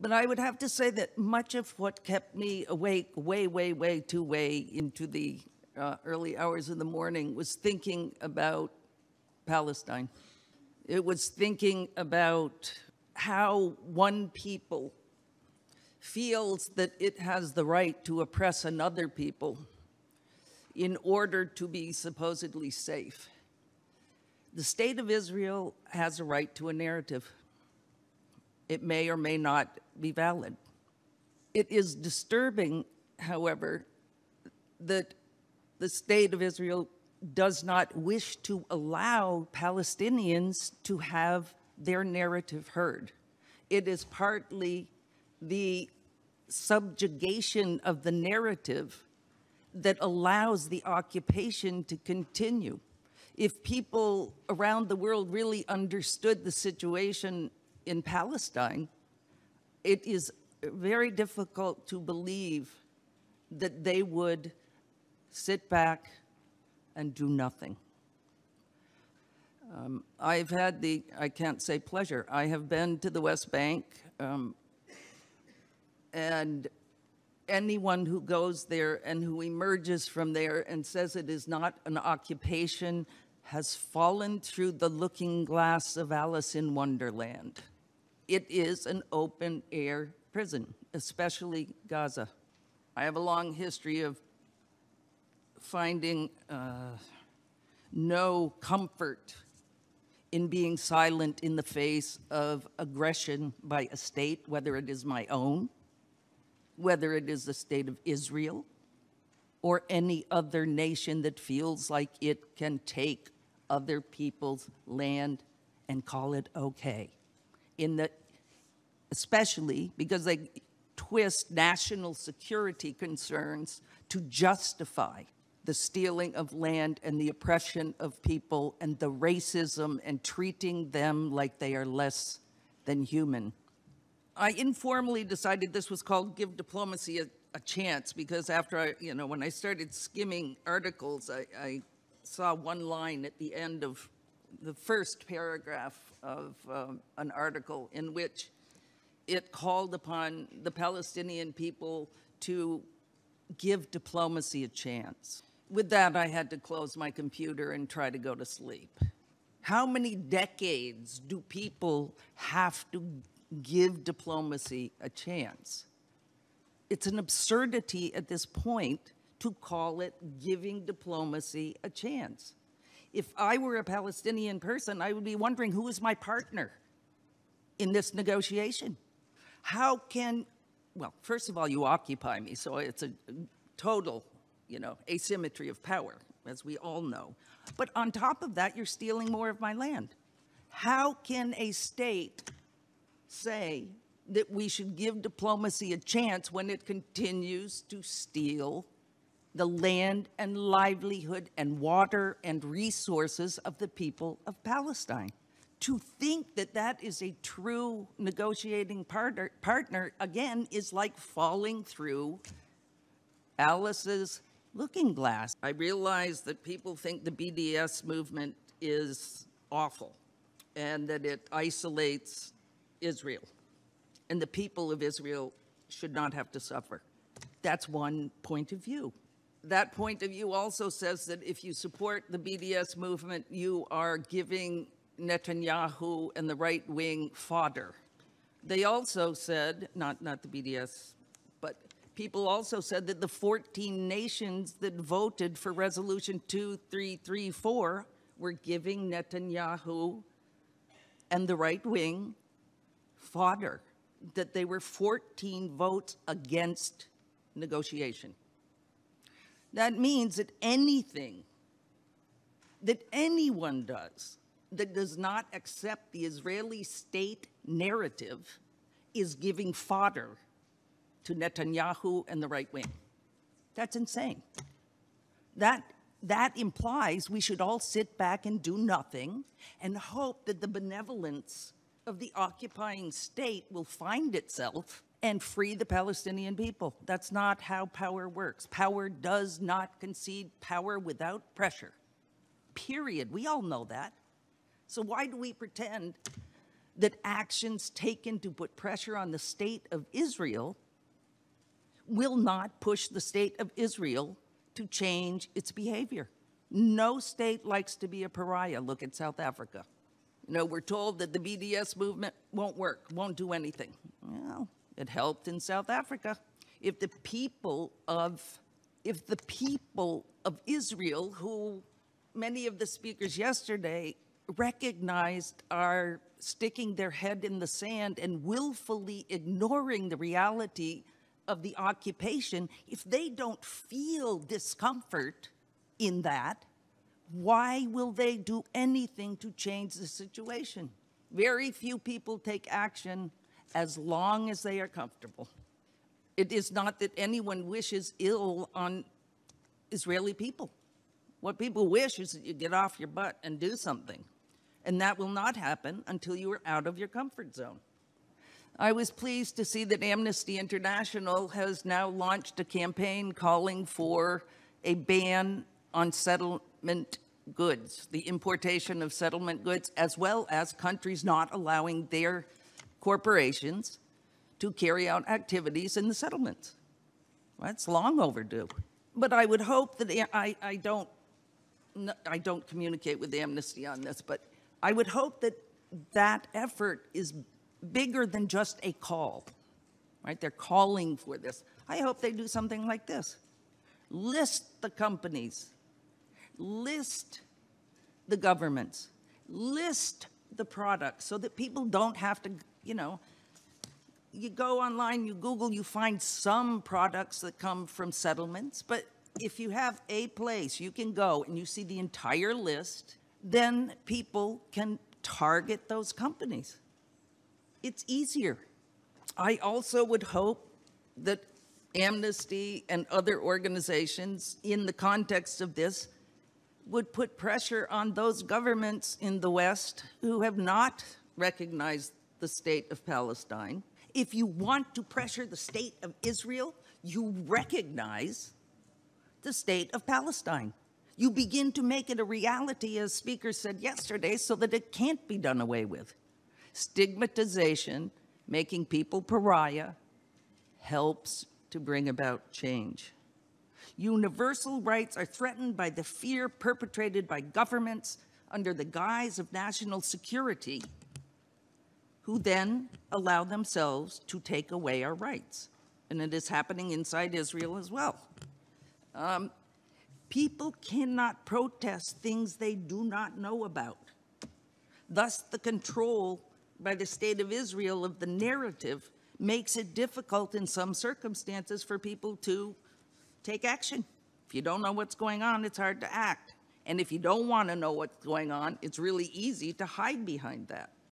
But I would have to say that much of what kept me awake way, way, way too way into the uh, early hours of the morning was thinking about Palestine. It was thinking about how one people feels that it has the right to oppress another people in order to be supposedly safe. The state of Israel has a right to a narrative. It may or may not be valid. It is disturbing, however, that the state of Israel does not wish to allow Palestinians to have their narrative heard. It is partly the subjugation of the narrative that allows the occupation to continue. If people around the world really understood the situation in Palestine, it is very difficult to believe that they would sit back and do nothing. Um, I've had the, I can't say pleasure, I have been to the West Bank, um, and anyone who goes there and who emerges from there and says it is not an occupation has fallen through the looking glass of Alice in Wonderland. It is an open air prison, especially Gaza. I have a long history of finding uh, no comfort in being silent in the face of aggression by a state, whether it is my own, whether it is the state of Israel, or any other nation that feels like it can take other people's land and call it okay. In the especially because they twist national security concerns to justify the stealing of land and the oppression of people and the racism and treating them like they are less than human. I informally decided this was called Give Diplomacy a, a Chance because after I, you know, when I started skimming articles, I, I saw one line at the end of the first paragraph of um, an article in which it called upon the Palestinian people to give diplomacy a chance. With that, I had to close my computer and try to go to sleep. How many decades do people have to give diplomacy a chance? It's an absurdity at this point to call it giving diplomacy a chance. If I were a Palestinian person, I would be wondering who is my partner in this negotiation? How can, well, first of all, you occupy me, so it's a total, you know, asymmetry of power, as we all know. But on top of that, you're stealing more of my land. How can a state say that we should give diplomacy a chance when it continues to steal the land and livelihood and water and resources of the people of Palestine? To think that that is a true negotiating partner, partner, again, is like falling through Alice's looking glass. I realize that people think the BDS movement is awful and that it isolates Israel and the people of Israel should not have to suffer. That's one point of view. That point of view also says that if you support the BDS movement, you are giving Netanyahu and the right wing fodder. They also said, not, not the BDS, but people also said that the 14 nations that voted for Resolution 2334 were giving Netanyahu and the right wing fodder, that they were 14 votes against negotiation. That means that anything that anyone does that does not accept the Israeli state narrative is giving fodder to Netanyahu and the right wing. That's insane. That, that implies we should all sit back and do nothing and hope that the benevolence of the occupying state will find itself and free the Palestinian people. That's not how power works. Power does not concede power without pressure. Period. We all know that. So why do we pretend that actions taken to put pressure on the state of Israel will not push the state of Israel to change its behavior. No state likes to be a pariah. Look at South Africa. You know, we're told that the BDS movement won't work, won't do anything. Well, it helped in South Africa. If the people of if the people of Israel, who many of the speakers yesterday recognized are sticking their head in the sand and willfully ignoring the reality of the occupation, if they don't feel discomfort in that, why will they do anything to change the situation? Very few people take action as long as they are comfortable. It is not that anyone wishes ill on Israeli people. What people wish is that you get off your butt and do something. And that will not happen until you are out of your comfort zone. I was pleased to see that Amnesty International has now launched a campaign calling for a ban on settlement goods, the importation of settlement goods, as well as countries not allowing their corporations to carry out activities in the settlements. That's long overdue. But I would hope that I, I don't I don't communicate with Amnesty on this, but I would hope that that effort is bigger than just a call, right? They're calling for this. I hope they do something like this. List the companies, list the governments, list the products so that people don't have to, you know, you go online, you Google, you find some products that come from settlements, but if you have a place you can go and you see the entire list, then people can target those companies. It's easier. I also would hope that Amnesty and other organizations, in the context of this, would put pressure on those governments in the West who have not recognized the state of Palestine if you want to pressure the state of Israel, you recognize the state of Palestine. You begin to make it a reality, as Speaker said yesterday, so that it can't be done away with. Stigmatization, making people pariah, helps to bring about change. Universal rights are threatened by the fear perpetrated by governments under the guise of national security who then allow themselves to take away our rights. And it is happening inside Israel as well. Um, people cannot protest things they do not know about. Thus, the control by the state of Israel of the narrative makes it difficult in some circumstances for people to take action. If you don't know what's going on, it's hard to act. And if you don't want to know what's going on, it's really easy to hide behind that.